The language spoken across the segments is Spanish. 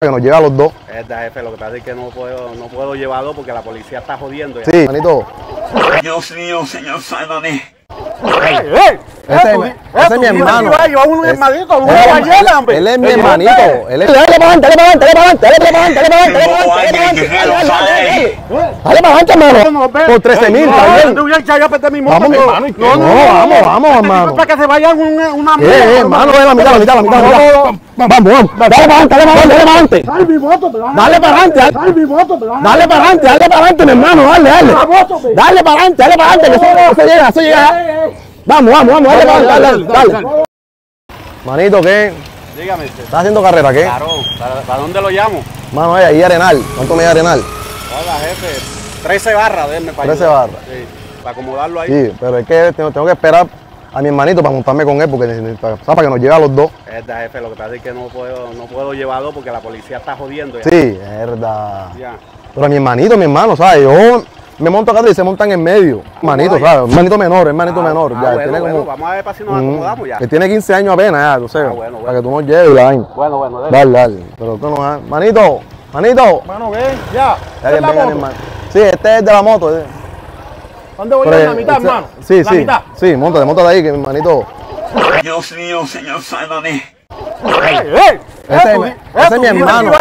que nos lleve a los dos. Es verdad, jefe, lo que pasa es que no puedo, no puedo llevarlo porque la policía está jodiendo. ya. Sí, manito. Dios mío, señor, sálvame. Ese, es mi- ese es mi hermano. Lleva un Es- hermanito, una él es- ballena, hombre. Él es mi hermanito. hombre. Él es. Dale para adelante, dale para adelante, dale para adelante, dale para adelante, dale para adelante, dale para adelante, dale para adelante, dale para adelante. Dale para adelante, hermano. Por 13 mil, también. Vamos, no, hermano, no, vamos, vamos, Este hermano. Para que se vayan una, una Eh, eh, hermano, dale la mitad, la mitad, la mitad. Vamos, vamos. Dale para adelante, dale para adelante, dale para adelante. Dale para adelante, dale. Para adelante, dale para adelante, mi hermano, dale, dale. Dale para adelante, dale para adelante, que eso llega, eso llega. Vamos, vamos, vamos, dale para adelante, dale, dale. Manito, ¿qué? Dígame, ¿Estás haciendo carrera, qué? claro, ¿para, para dónde lo llamo? Mano, ahí, ahí Arenal. ¿Cuánto me da Arenal? Hola, jefe. 13 barras, denme para 13 ayudar. barras. Sí, para acomodarlo ahí. Sí, pero es que tengo, tengo que esperar a mi hermanito para montarme con él, porque para, para que nos lleve a los dos. Es verdad, jefe, lo que pasa es que no puedo, no puedo llevarlo porque la policía está jodiendo. ya. Sí, es verdad. Ya. Pero a mi hermanito, mi hermano, ¿sabes? Yo me monto acá y se montan en medio. Vaya. ¿sabes? Hermanito menor, hermanito Ah, menor. ah, ya, bueno, tiene bueno, como. vamos a ver para si nos Mm, acomodamos ya. Que tiene 15 años apenas, ya, tú sabes. Ah, bueno, bueno. Para que tú nos lleves la vaina. Bueno, bueno, dale. Dale, dale. Pero tú no vas. Manito, manito. Mano, ven, ya. Ya, venga, mi hermano. Sí, este es de la moto. eh. ¿Dónde voy Pero, a la mitad, este- hermano? Sí, la sí. mitad. Sí, montate, montate ahí, que mi hermanito. Dios mío, señor, sálvame. ¡Ey, ey! Ese, Esto, es- esto, ese es mi hermano.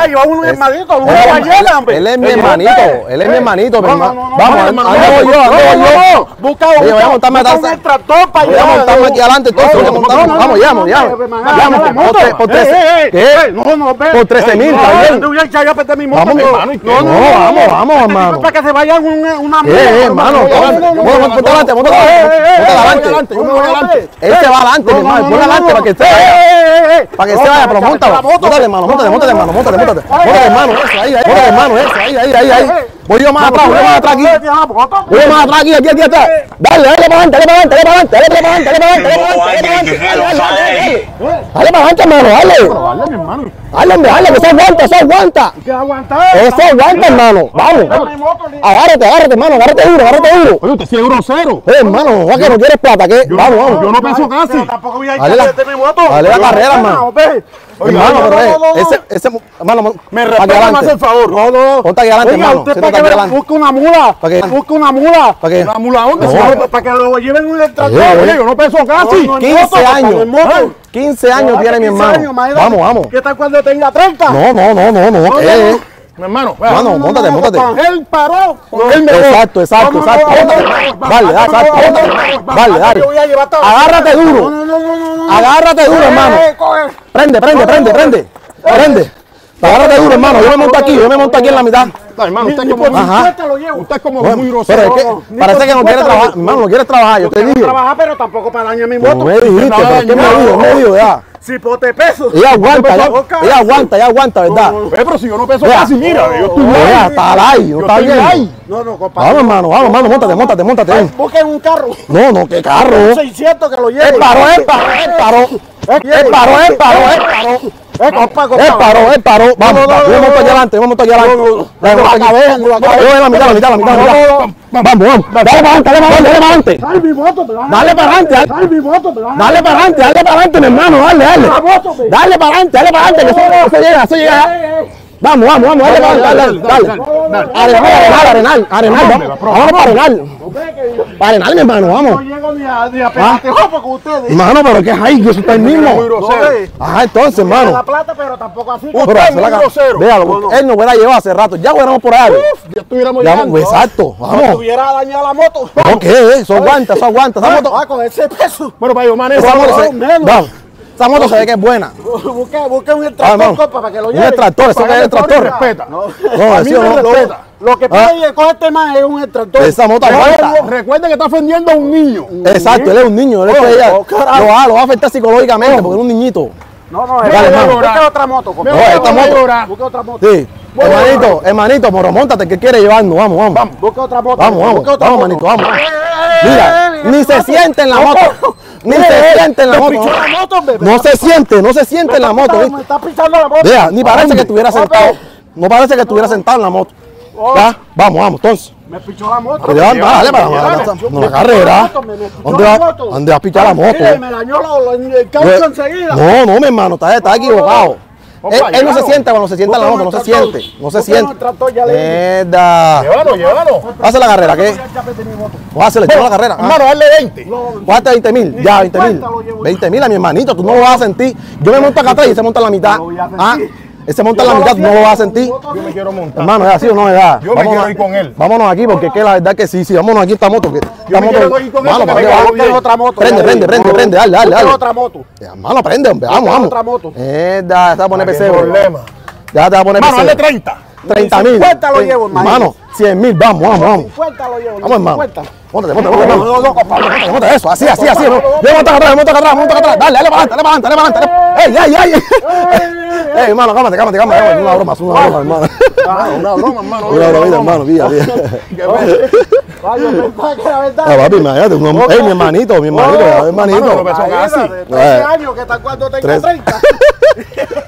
él es- mi hermanito, él es mi hermanito, mi hermano. no, no, no, Vamos, no, ¿dónde no, voy yo? no, ¿Dónde voy no, yo? Busca, a un extractor para Voy a allá. montarme aquí adelante, entonces, a. Vamos, llamo, llamo. Llamo, por tre- por trece- ¿Qué? No, no, ve. Por 13.000, No, está bien. tú ya, ya, ya, pete mi moto, Vamos, vamos, vamos, hermano. Para que se vayan una, una ¿Qué, eh, hermano? No, no, Ponte adelante, ponte adelante, eh, eh, eh, adelante. Él se va adelante, hermano. Ponte adelante para que se vaya. Para que se vaya, pero montalo. Móntate, hermano, móntate, móntate, hermano, móntate, móntate. Móntate, hermano, eso, ahí, ahí. Hermano, eso, ahí, ahí, ahí, ahí. Voy yo más atrás, voy yo más atrás aquí. Voy yo más atrás aquí, aquí, aquí, atrás. Dale, dale para adelante, dale para adelante, dale para adelante, dale para adelante, dale para adelante, dale para adelante, dale para adelante. Dale para hermano, dale. Dale, mi hermano. Dale, que eso aguanta, eso aguanta. ¿Qué aguantar? Eso aguanta, hermano. Vamos. Agárrate, agárrate, hermano, agárrate duro, agárrate duro. Oye, usted sí es grosero. Eh, hermano, ¿va que no quieres plata? ¿Qué? Vamos, vamos. Yo no pienso Pero casi. tampoco voy a echar de mi moto. dale la carrera, no, hermano. ve. hermano, no, pero no, no, no. ese, ese, hermano, Me respeta adelante. más el favor. No, no. Ponte aquí adelante, Oiga, hermano. usted para que busque una mula. ¿Para qué? Busque una mula. ¿Para qué? ¿La mula dónde? Para que lo lleven un extractor. Eh, Oye, yo no pienso casi. No, no, 15 años. 15 años tiene mi hermano. Vamos, vamos. ¿Qué tal cuando tenga 30? No, no, no, no, no. No, eh, no. Mi hermano, Hermano, móntate, móntate. Él paró. Él me Exacto, exacto, exacto. Dale, dale, exacto. Dale, dale. Yo. Agárrate No, duro. no, no, no, no, no. Agárrate duro, hermano. Prende, prende, prende, prende. Prende. Agárrate duro, hermano. Yo me monto aquí, yo me monto aquí en la mitad. No, hermano, usted Ni es por como, Ajá. 50 lo llevo. usted es como Bueno, muy pero grosero. es que ni parece que no quiere 50 trabajar. Hermano, no quiere trabajar. Yo te Quiero dije. trabajar, pero tampoco para dañar mi No moto. me dijiste, nada pero es que me dañado. dijo, me dijo, ya. Si pote peso. Ella aguanta, ella, Boca. ella aguanta, ella aguanta, ¿verdad? Eh, pero si yo no Vea. casi, mira, yo estoy está al aire, no está bien. ahí. No, no, compadre. Vamos, hermano, vamos, hermano, montate, montate, montate. Busquen un carro. No, no, qué carro. Un 600 que lo lleve. Él paró, él paró, él paró. Él paró, él paró, él paró. Eh, compa, compa. Él paró, él paró. Vamos, monto no, aquí adelante, me monto aquí adelante. Dale. Yo en la mitad, la mitad, la mitad, la mitad. Vamos, vamos. Dale para adelante, dale para adelante, dale para adelante. Dale mi moto, Dale para adelante, dale. Dale mi moto, Dale para adelante, dale para adelante, mi hermano, dale, dale. La. Dale para adelante, dale para adelante, que eso, llega, eso llega. Vamos, vamos, vamos, dale para adelante, dale, dale. Arenal, arenal, arenal, arenal, vamos, vamos para arenal. Para arenal, mi hermano, No vamos. llego ni a, ni a pegatejo con ustedes. Hermano, pero que es ahí, que eso está el mismo. No. Ajá, entonces, hermano. la plata, pero tampoco así. Hacer la muy grosero. Véalo, No, no. él nos hubiera llevado hace rato. Ya hubiéramos por ahí. Ya estuviéramos Ya, llegando. exacto, No vamos. tuviera dañado la moto. ¿Por qué? Eso aguanta, eso aguanta. Esa moto, Ah, con ese peso. Bueno, para yo manejo. esa moto, se, menos. vamos, esa moto se ve que es buena. Busque, busque un Ah, extractor, vamos. compa, para que lo Un lleve. extractor, eso que es extractor. Respeta. No, No, A mí eso me no. respeta. Lo que Ah. pide coge este man es un extractor. Esa moto Recuerde, aguanta. recuerde que está ofendiendo a un niño. Exacto, él es un niño, él es que ella oh, lo va, lo va a afectar psicológicamente porque es un niñito. No, no, busque otra moto. No, esta moto- Busque otra moto. Sí. Hermanito, hermanito, pero montate que quiere llevarnos, vamos, vamos. Busque otra moto. Vamos, vamos, vamos, manito, vamos. Eh, Mira, eh, ni se siente en la moto. Ni se siente en la moto. No se siente, no se siente en la moto. Me está pisando la moto. Vea, ni parece que estuviera sentado. No parece que estuviera sentado en la moto. Oh. Ya, vamos, vamos, entonces. Me pichó la moto. Pero ya, dale para la, carrera. ¿Dónde la va. ¿Dónde vas a pichar la moto? Me dañó el caucho enseguida. No, no, mi hermano, estás, estás equivocado. Él, él no se sienta cuando se sienta en la moto, no se siente. No se siente. Mierda. Llévalo, llévalo. Hace la carrera, ¿qué? Echamos la carrera. ah. Hermano, dale 20. ¿Cuánto? 20 mil, ya, 20 mil. 20 mil a mi hermanito, tú no lo vas a sentir. Yo me monto acá atrás y se monta en la mitad. Él se monta en la mitad, tú no lo vas a sentir. Yo me quiero montar. Hermano, ¿es así o no es verdad? Yo me quiero ir con él. Vámonos aquí, porque es que la verdad que sí, sí, vámonos aquí esta moto. Que esta me moto, quiero ir con él Mano, bien. otra moto. Prende, prende, prende, prende, dale, dale, dale. otra moto. Hermano, prende, hombre, vamos, vamos. otra moto. Mierda, se va a poner pesero. problema. Ya te va a poner Hermano, dale pesero. 30. 30 mil. 50 lo llevo, hermano. Hermano, 100 mil, vamos, vamos, vamos. 50 lo llevo. Vamos, hermano. 50. Móntate, móntate, móntate, móntate, eso, así, así, así. Yo monto acá atrás, monto acá atrás, monto acá atrás. Dale, dale para adelante, dale para adelante, dale para adelante. ¡Ey, ey, ey! ¡Ey, hermano, cálmate, cálmate, cálmate! Una broma, una broma, hermano. Una broma, hermano. Una bromita, hermano, pilla. Ay, yo pensaba que era verdad. Ah, papi, imagínate, ey, mi hermanito, mi hermanito, mi Hermano, hermanito. Imagínate, 13 años que está cuando tenga Tres. 30.